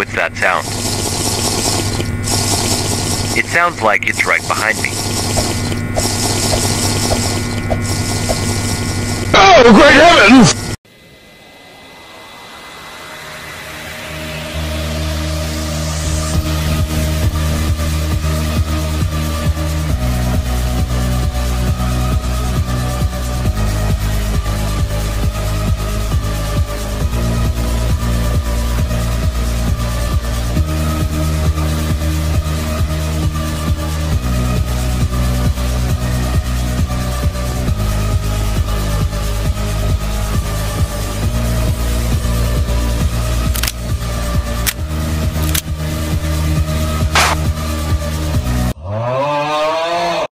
What's that sound? It sounds like it's right behind me. Oh, great heavens!